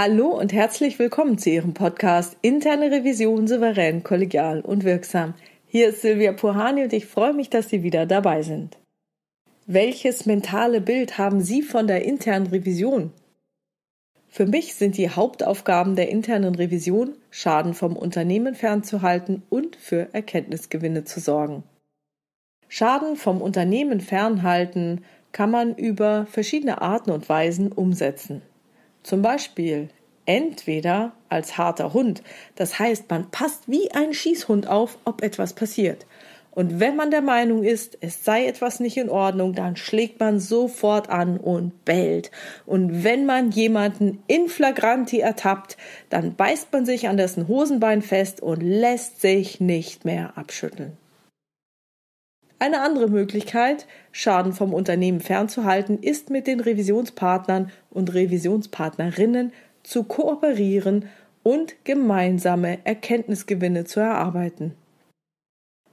Hallo und herzlich willkommen zu Ihrem Podcast Interne Revision souverän, kollegial und wirksam. Hier ist Silvia Puhani und ich freue mich, dass Sie wieder dabei sind. Welches mentale Bild haben Sie von der internen Revision? Für mich sind die Hauptaufgaben der internen Revision, Schaden vom Unternehmen fernzuhalten und für Erkenntnisgewinne zu sorgen. Schaden vom Unternehmen fernhalten kann man über verschiedene Arten und Weisen umsetzen. Zum Beispiel entweder als harter Hund, das heißt, man passt wie ein Schießhund auf, ob etwas passiert. Und wenn man der Meinung ist, es sei etwas nicht in Ordnung, dann schlägt man sofort an und bellt. Und wenn man jemanden in flagranti ertappt, dann beißt man sich an dessen Hosenbein fest und lässt sich nicht mehr abschütteln. Eine andere Möglichkeit, Schaden vom Unternehmen fernzuhalten, ist mit den Revisionspartnern und Revisionspartnerinnen zu kooperieren und gemeinsame Erkenntnisgewinne zu erarbeiten.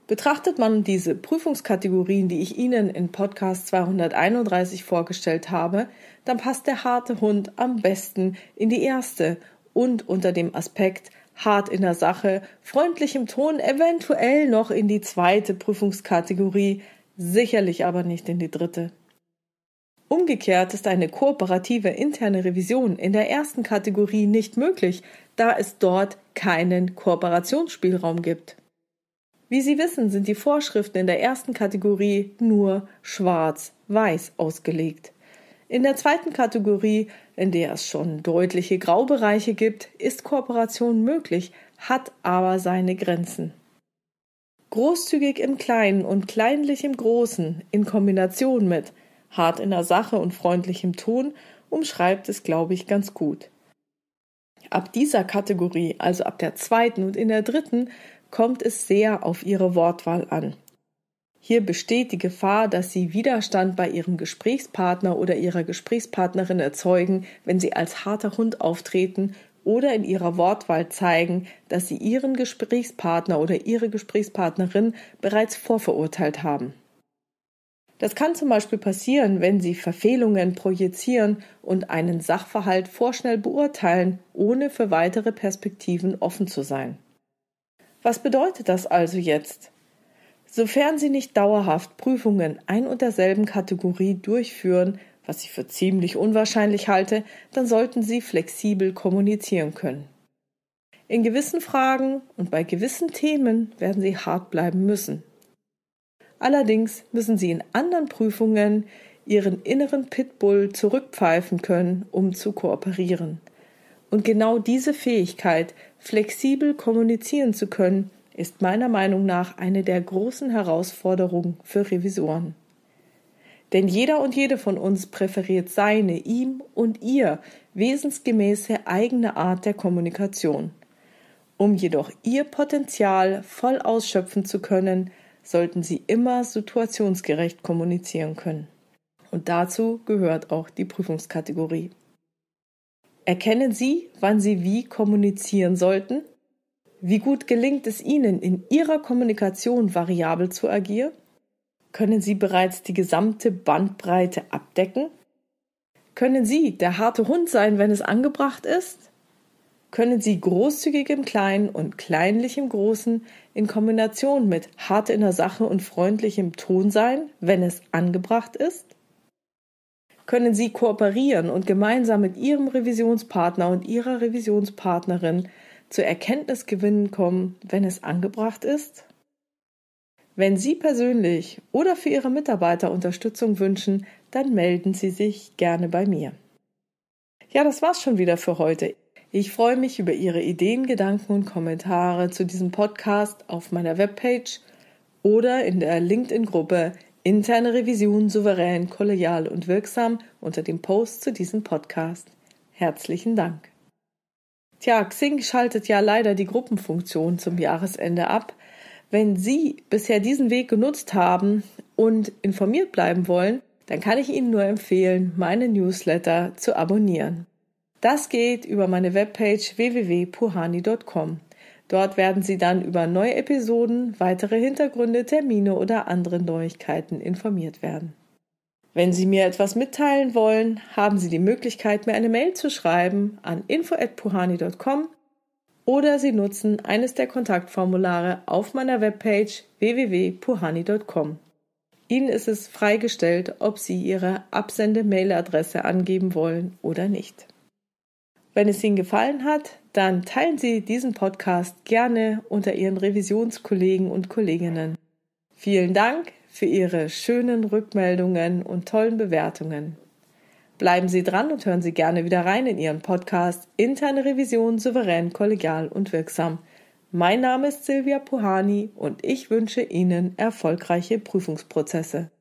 Betrachtet man diese Prüfungskategorien, die ich Ihnen in Podcast 231 vorgestellt habe, dann passt der harte Hund am besten in die erste und unter dem Aspekt hart in der Sache, freundlich im Ton, eventuell noch in die zweite Prüfungskategorie, sicherlich aber nicht in die dritte. Umgekehrt ist eine kooperative interne Revision in der ersten Kategorie nicht möglich, da es dort keinen Kooperationsspielraum gibt. Wie Sie wissen, sind die Vorschriften in der ersten Kategorie nur schwarz-weiß ausgelegt. In der zweiten Kategorie, in der es schon deutliche Graubereiche gibt, ist Kooperation möglich, hat aber seine Grenzen. Großzügig im Kleinen und kleinlich im Großen in Kombination mit hart in der Sache und freundlichem Ton umschreibt es, glaube ich, ganz gut. Ab dieser Kategorie, also ab der zweiten und in der dritten, kommt es sehr auf ihre Wortwahl an. Hier besteht die Gefahr, dass Sie Widerstand bei Ihrem Gesprächspartner oder Ihrer Gesprächspartnerin erzeugen, wenn Sie als harter Hund auftreten oder in Ihrer Wortwahl zeigen, dass Sie Ihren Gesprächspartner oder Ihre Gesprächspartnerin bereits vorverurteilt haben. Das kann zum Beispiel passieren, wenn Sie Verfehlungen projizieren und einen Sachverhalt vorschnell beurteilen, ohne für weitere Perspektiven offen zu sein. Was bedeutet das also jetzt? Sofern Sie nicht dauerhaft Prüfungen ein und derselben Kategorie durchführen, was ich für ziemlich unwahrscheinlich halte, dann sollten Sie flexibel kommunizieren können. In gewissen Fragen und bei gewissen Themen werden Sie hart bleiben müssen. Allerdings müssen Sie in anderen Prüfungen Ihren inneren Pitbull zurückpfeifen können, um zu kooperieren. Und genau diese Fähigkeit, flexibel kommunizieren zu können, ist meiner Meinung nach eine der großen Herausforderungen für Revisoren. Denn jeder und jede von uns präferiert seine, ihm und ihr wesensgemäße eigene Art der Kommunikation. Um jedoch ihr Potenzial voll ausschöpfen zu können, sollten sie immer situationsgerecht kommunizieren können. Und dazu gehört auch die Prüfungskategorie. Erkennen Sie, wann Sie wie kommunizieren sollten wie gut gelingt es Ihnen, in Ihrer Kommunikation variabel zu agieren? Können Sie bereits die gesamte Bandbreite abdecken? Können Sie der harte Hund sein, wenn es angebracht ist? Können Sie großzügig im Kleinen und kleinlich im Großen in Kombination mit hart in der Sache und freundlichem Ton sein, wenn es angebracht ist? Können Sie kooperieren und gemeinsam mit Ihrem Revisionspartner und Ihrer Revisionspartnerin zu Erkenntnisgewinnen kommen, wenn es angebracht ist? Wenn Sie persönlich oder für Ihre Mitarbeiter Unterstützung wünschen, dann melden Sie sich gerne bei mir. Ja, das war's schon wieder für heute. Ich freue mich über Ihre Ideen, Gedanken und Kommentare zu diesem Podcast auf meiner Webpage oder in der LinkedIn-Gruppe Interne Revision souverän, kollegial und wirksam unter dem Post zu diesem Podcast. Herzlichen Dank. Tja, Xing schaltet ja leider die Gruppenfunktion zum Jahresende ab. Wenn Sie bisher diesen Weg genutzt haben und informiert bleiben wollen, dann kann ich Ihnen nur empfehlen, meine Newsletter zu abonnieren. Das geht über meine Webpage www.puhani.com. Dort werden Sie dann über neue Episoden, weitere Hintergründe, Termine oder andere Neuigkeiten informiert werden. Wenn Sie mir etwas mitteilen wollen, haben Sie die Möglichkeit, mir eine Mail zu schreiben an info@puhani.com oder Sie nutzen eines der Kontaktformulare auf meiner Webpage www.puhani.com. Ihnen ist es freigestellt, ob Sie Ihre Absende-Mail-Adresse angeben wollen oder nicht. Wenn es Ihnen gefallen hat, dann teilen Sie diesen Podcast gerne unter Ihren Revisionskollegen und Kolleginnen. Vielen Dank für Ihre schönen Rückmeldungen und tollen Bewertungen. Bleiben Sie dran und hören Sie gerne wieder rein in Ihren Podcast Interne Revision souverän, kollegial und wirksam. Mein Name ist Silvia Puhani und ich wünsche Ihnen erfolgreiche Prüfungsprozesse.